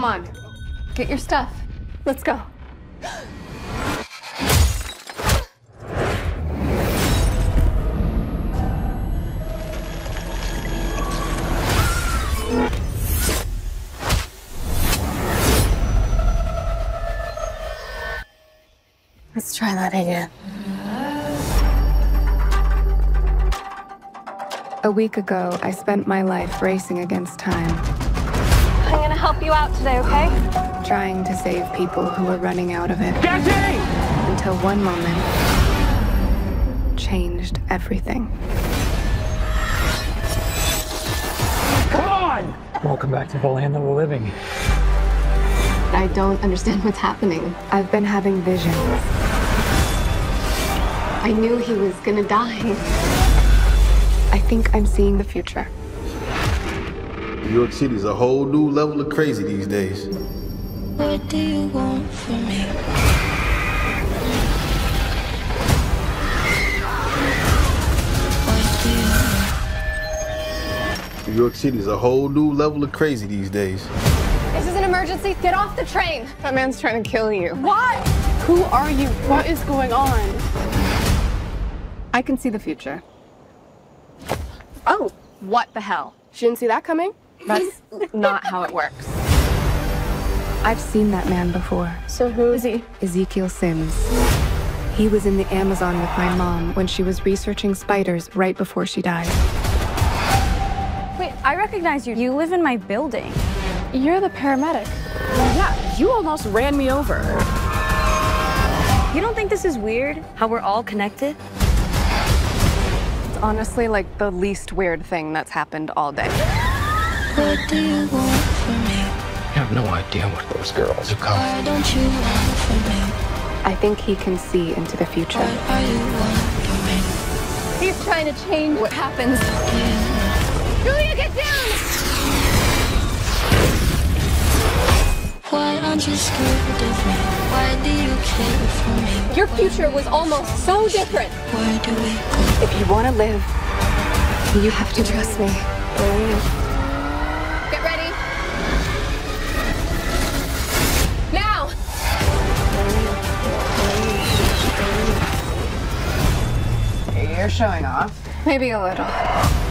Come on. Get your stuff. Let's go. Let's try that again. A week ago, I spent my life racing against time, I'm gonna help you out today, okay? trying to save people who are running out of it. Jesse! Until one moment changed everything. Come on! Welcome back to the land of the living. I don't understand what's happening. I've been having visions. I knew he was gonna die. I think I'm seeing the future. New York City's a whole new level of crazy these days. What do you want from me? What do you New York City's a whole new level of crazy these days. This is an emergency. Get off the train. That man's trying to kill you. What? Who are you? What is going on? I can see the future. Oh, What the hell? she didn't see that coming? That's not how it works. I've seen that man before. So who is he? Ezekiel Sims. He was in the Amazon with my mom when she was researching spiders right before she died. Wait, I recognize you. You live in my building. You're the paramedic. Yeah, you almost ran me over. You don't think this is weird? How we're all connected? It's honestly like the least weird thing that's happened all day. What do you want from me? You have no idea what those girls have come. Why don't you want from me? I think he can see into the future. What are you want from me? He's trying to change what happens. Do? Julia, get down! Why aren't you scared of me? Why do you care for me? Your future was almost so different. Where do we go? If you want to live, you have to trust me. Showing off. Maybe a little.